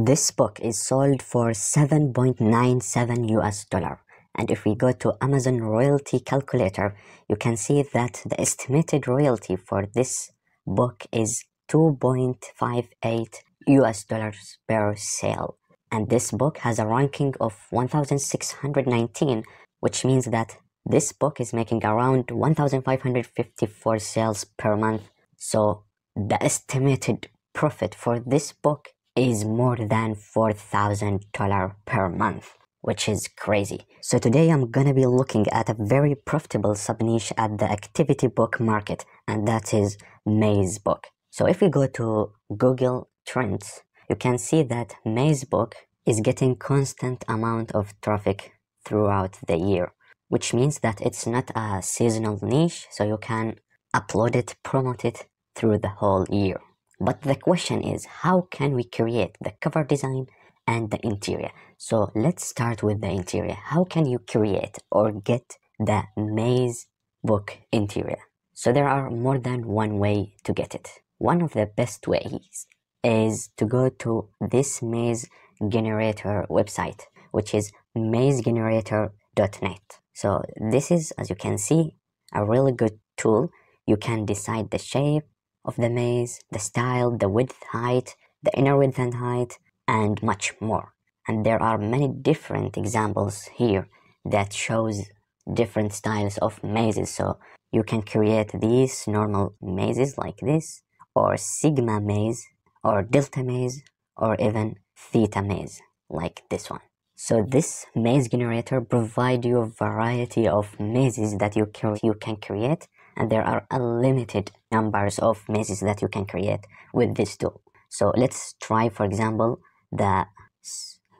This book is sold for 7.97 US dollar. And if we go to Amazon royalty calculator, you can see that the estimated royalty for this book is 2.58 US dollars per sale. And this book has a ranking of 1619, which means that this book is making around 1554 sales per month. So the estimated profit for this book is more than $4,000 per month, which is crazy. So today I'm gonna be looking at a very profitable sub-niche at the activity book market, and that is Maze Book. So if we go to Google Trends, you can see that Maze Book is getting constant amount of traffic throughout the year, which means that it's not a seasonal niche, so you can upload it, promote it through the whole year. But the question is, how can we create the cover design and the interior? So let's start with the interior. How can you create or get the maze book interior? So there are more than one way to get it. One of the best ways is to go to this maze generator website, which is mazegenerator.net. So this is, as you can see, a really good tool. You can decide the shape, of the maze, the style, the width, height, the inner width and height, and much more. And there are many different examples here that shows different styles of mazes. So you can create these normal mazes like this, or sigma maze, or delta maze, or even theta maze like this one. So this maze generator provide you a variety of mazes that you you can create and there are unlimited numbers of mazes that you can create with this tool. So let's try for example the,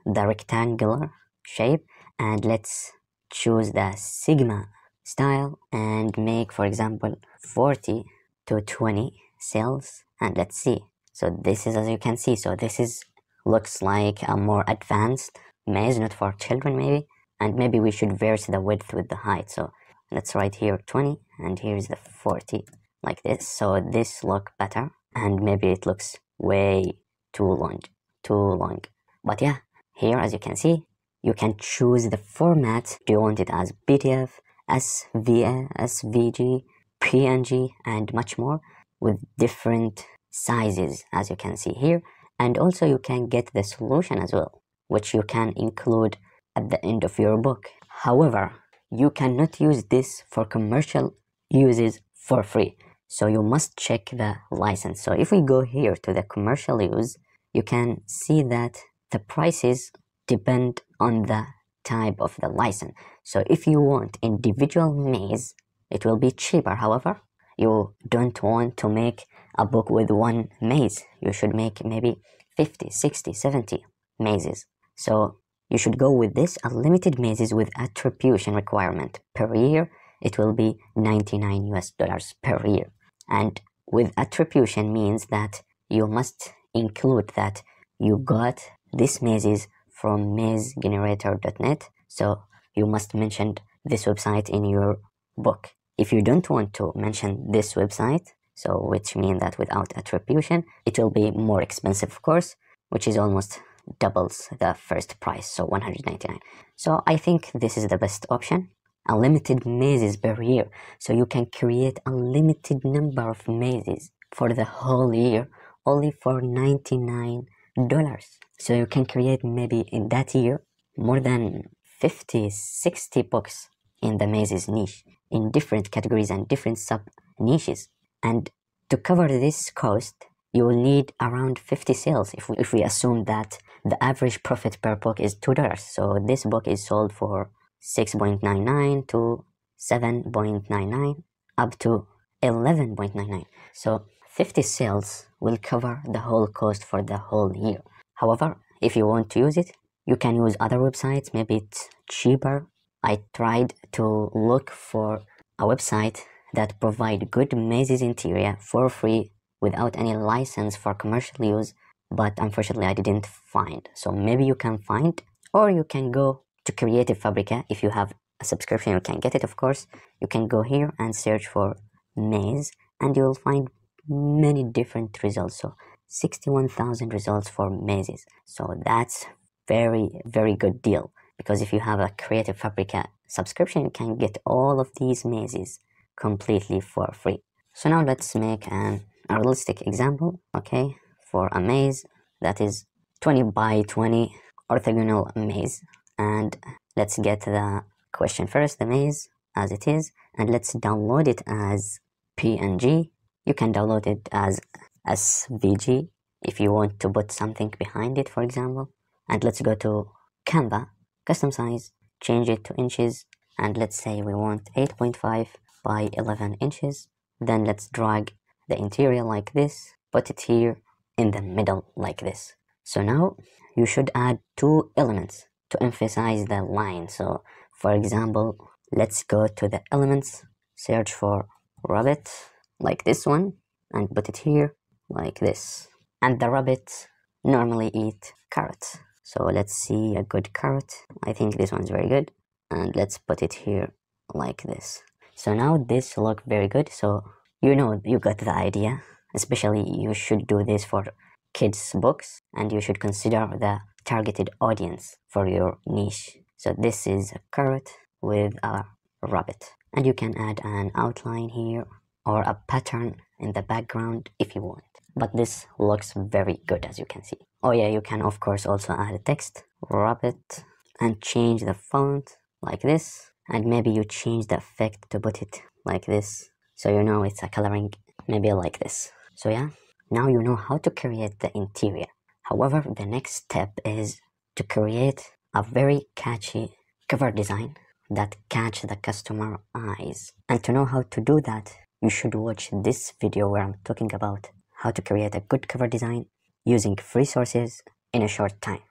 the rectangular shape and let's choose the sigma style and make for example 40 to 20 cells and let's see so this is as you can see so this is looks like a more advanced maze not for children maybe and maybe we should vary the width with the height so let's write here 20 and here's the 40 like this. So this look better and maybe it looks way too long too long. But yeah here as you can see you can choose the format. Do you want it as pdf sva svg png and much more with different sizes as you can see here. And also you can get the solution as well which you can include at the end of your book. However you cannot use this for commercial uses for free. So you must check the license. So if we go here to the commercial use you can see that the prices depend on the type of the license. So if you want individual maze it will be cheaper. However you don't want to make a book with one maze you should make maybe 50 60 70 mazes. So you should go with this unlimited mazes with attribution requirement per year. It will be 99 US dollars per year. And with attribution means that you must include that you got this mazes from mazegenerator.net. So you must mention this website in your book. If you don't want to mention this website, so which means that without attribution, it will be more expensive, of course, which is almost doubles the first price, so 199. So I think this is the best option. Unlimited mazes per year, so you can create a limited number of mazes for the whole year only for 99 dollars. So you can create maybe in that year more than 50, 60 books in the mazes niche in different categories and different sub niches. And to cover this cost, you will need around 50 sales if we, if we assume that the average profit per book is $2. So this book is sold for 6.99 to 7.99 up to 11.99. So 50 sales will cover the whole cost for the whole year. However, if you want to use it, you can use other websites, maybe it's cheaper. I tried to look for a website that provide good mazes interior for free without any license for commercial use but unfortunately I didn't find. So maybe you can find or you can go to Creative Fabrica if you have a subscription you can get it of course. You can go here and search for maze and you'll find many different results. So 61,000 results for mazes. So that's very, very good deal. Because if you have a Creative Fabrica subscription, you can get all of these mazes completely for free. So now let's make an, a realistic example, okay, for a maze that is 20 by 20 orthogonal maze. And let's get the question first, the maze as it is, and let's download it as PNG. You can download it as SVG if you want to put something behind it, for example. And let's go to Canva, custom size, change it to inches, and let's say we want 8.5 by 11 inches. Then let's drag the interior like this, put it here in the middle like this. So now you should add two elements to emphasize the line. So for example, let's go to the elements, search for rabbit like this one and put it here like this. And the rabbits normally eat carrots. So let's see a good carrot. I think this one's very good. And let's put it here like this. So now this look very good. So you know you got the idea. Especially you should do this for kids books and you should consider the targeted audience for your niche. So this is a carrot with a rabbit. And you can add an outline here or a pattern in the background if you want. But this looks very good as you can see. Oh yeah, you can of course also add a text, rabbit, and change the font like this. And maybe you change the effect to put it like this. So you know it's a coloring maybe like this. So yeah, now you know how to create the interior. However, the next step is to create a very catchy cover design that catch the customer eyes. And to know how to do that, you should watch this video where I'm talking about how to create a good cover design using free sources in a short time.